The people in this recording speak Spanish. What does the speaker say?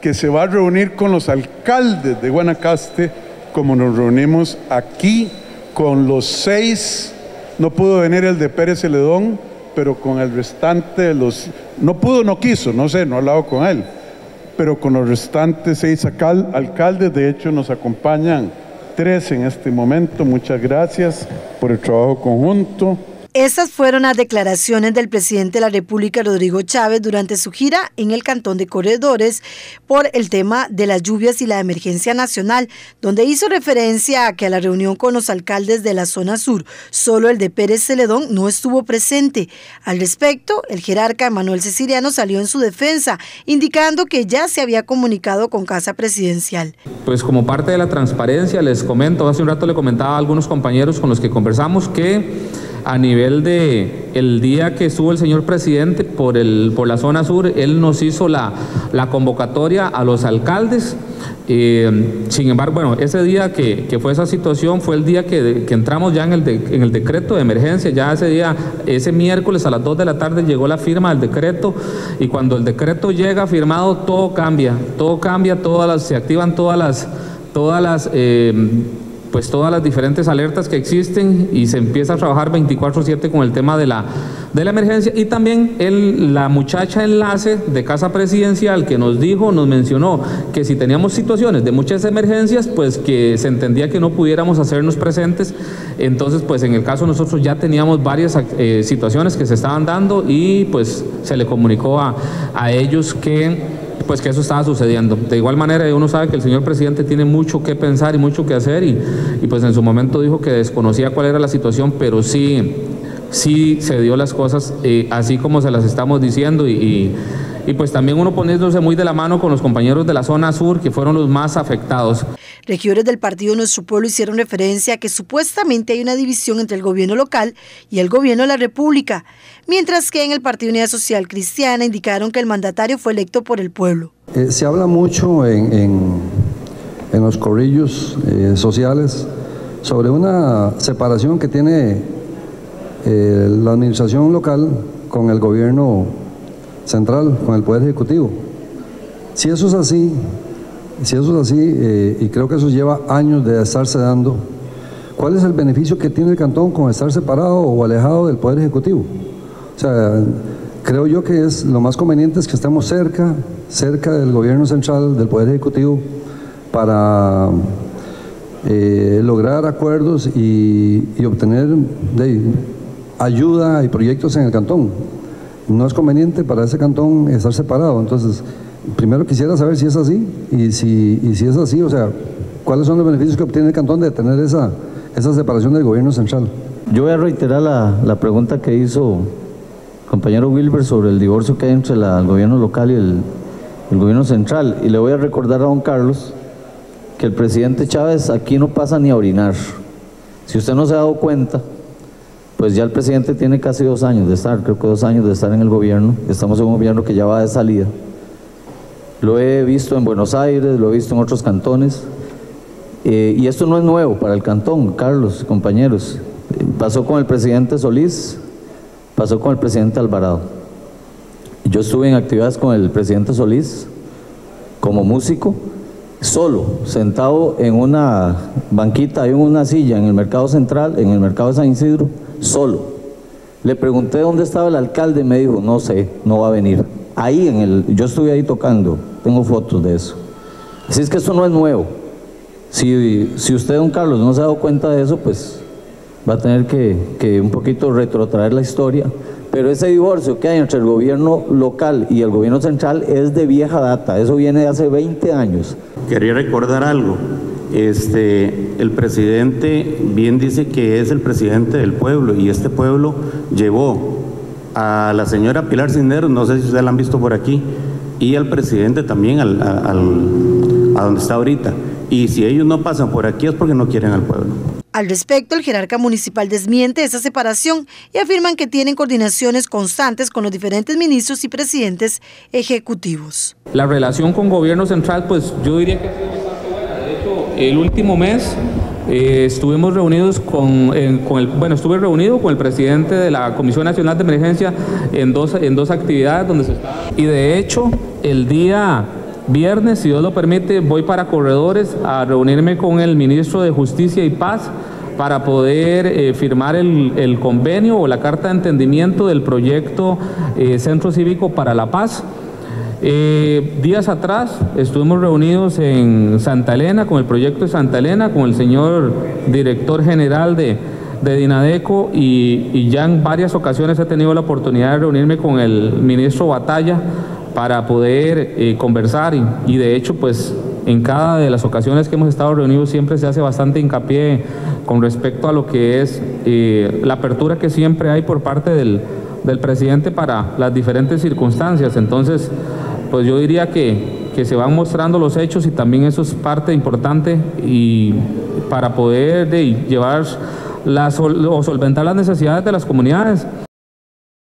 que se va a reunir con los alcaldes de Guanacaste, como nos reunimos aquí con los seis, no pudo venir el de Pérez Celedón, pero con el restante de los, no pudo, no quiso, no sé, no he hablado con él, pero con los restantes seis alcaldes, de hecho nos acompañan tres en este momento, muchas gracias por el trabajo conjunto. Estas fueron las declaraciones del presidente de la República, Rodrigo Chávez, durante su gira en el Cantón de Corredores por el tema de las lluvias y la emergencia nacional, donde hizo referencia a que a la reunión con los alcaldes de la zona sur, solo el de Pérez Celedón no estuvo presente. Al respecto, el jerarca Emanuel Ceciliano salió en su defensa, indicando que ya se había comunicado con Casa Presidencial. Pues como parte de la transparencia, les comento, hace un rato le comentaba a algunos compañeros con los que conversamos que a nivel de el día que estuvo el señor presidente por, el, por la zona sur, él nos hizo la, la convocatoria a los alcaldes. Eh, sin embargo, bueno, ese día que, que, fue esa situación fue el día que, que entramos ya en el, en el decreto de emergencia. Ya ese día, ese miércoles a las 2 de la tarde llegó la firma del decreto y cuando el decreto llega firmado todo cambia, todo cambia, todas las, se activan todas las, todas las eh, pues todas las diferentes alertas que existen y se empieza a trabajar 24/7 con el tema de la, de la emergencia. Y también el, la muchacha enlace de Casa Presidencial que nos dijo, nos mencionó que si teníamos situaciones de muchas emergencias, pues que se entendía que no pudiéramos hacernos presentes, entonces pues en el caso nosotros ya teníamos varias eh, situaciones que se estaban dando y pues se le comunicó a, a ellos que pues que eso estaba sucediendo. De igual manera, uno sabe que el señor presidente tiene mucho que pensar y mucho que hacer y, pues en su momento dijo que desconocía cuál era la situación, pero sí, sí se dio las cosas eh, así como se las estamos diciendo y, y pues también uno poniéndose muy de la mano con los compañeros de la zona sur que fueron los más afectados. Regidores del partido Nuestro Pueblo hicieron referencia a que supuestamente hay una división entre el gobierno local y el gobierno de la República, mientras que en el Partido Unidad Social Cristiana indicaron que el mandatario fue electo por el pueblo. Eh, se habla mucho en, en, los corrillos eh, sociales sobre una separación que tiene eh, la administración local con el gobierno central, con el Poder Ejecutivo. Si eso es así, si eso es así, eh, y creo que eso lleva años de estarse dando, ¿cuál es el beneficio que tiene el cantón con estar separado o alejado del Poder Ejecutivo? O sea, creo yo que es lo más conveniente es que estemos cerca, cerca del gobierno central, del Poder Ejecutivo, para eh, lograr acuerdos y, obtener ayuda y proyectos en el cantón. No es conveniente para ese cantón estar separado, entonces primero quisiera saber si es así y si, y si es así, o sea, cuáles son los beneficios que obtiene el cantón de tener esa, separación del gobierno central. Yo voy a reiterar la, pregunta que hizo el compañero Wilber sobre el divorcio que hay entre el gobierno local y el gobierno central. Y le voy a recordar a don Carlos que el presidente Chávez aquí no pasa ni a orinar. Si usted no se ha dado cuenta, pues ya el presidente tiene casi dos años de estar, creo que dos años de estar en el gobierno. Estamos en un gobierno que ya va de salida. Lo he visto en Buenos Aires, lo he visto en otros cantones. Eh, y esto no es nuevo para el cantón, Carlos, compañeros. Pasó con el presidente Solís, pasó con el presidente Alvarado. Yo estuve en actividades con el presidente Solís como músico, solo, sentado en una banquita, en una silla en el mercado central, en el mercado de San Isidro, solo. Le pregunté dónde estaba el alcalde y me dijo, no sé, no va a venir. Ahí en el, yo estuve ahí tocando, tengo fotos de eso. Así es que eso no es nuevo. Si, si usted, don Carlos, no se ha dado cuenta de eso, pues va a tener que, que un poquito retrotraer la historia. Pero ese divorcio que hay entre el gobierno local y el gobierno central es de vieja data, eso viene de hace 20 años. Quería recordar algo. Este, el presidente bien dice que es el presidente del pueblo y este pueblo llevó a la señora Pilar Cisneros, no sé si ustedes la han visto por aquí, y al presidente también, al, a donde está ahorita. Y si ellos no pasan por aquí es porque no quieren al pueblo. Al respecto, el jerarca municipal desmiente esa separación y afirman que tienen coordinaciones constantes con los diferentes ministros y presidentes ejecutivos. La relación con gobierno central, pues yo diría que ha sido bastante buena. De hecho, el último mes eh, estuvimos reunidos con, el, bueno, estuve reunido con el presidente de la Comisión Nacional de Emergencia en dos, en dos actividades donde se. Y de hecho, el día viernes, si Dios lo permite, voy para Corredores a reunirme con el ministro de Justicia y Paz para poder eh, firmar el, convenio o la carta de entendimiento del proyecto eh, Centro Cívico para la Paz. Eh, días atrás estuvimos reunidos en Santa Elena con el proyecto de Santa Elena, con el señor director general de, de Dinadeco y, ya en varias ocasiones he tenido la oportunidad de reunirme con el ministro Batalla para poder eh, conversar y, de hecho pues en cada de las ocasiones que hemos estado reunidos siempre se hace bastante hincapié con respecto a lo que es eh, la apertura que siempre hay por parte del presidente para las diferentes circunstancias. Entonces, pues yo diría que, se van mostrando los hechos y también eso es parte importante y para poder llevar las, o solventar las necesidades de las comunidades.